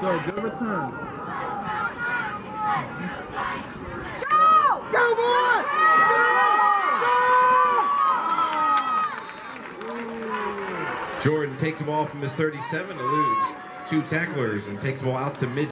So, good return. Go! Go, boy! Jordan takes the ball from his 37, eludes two tacklers, and takes the ball out to mid.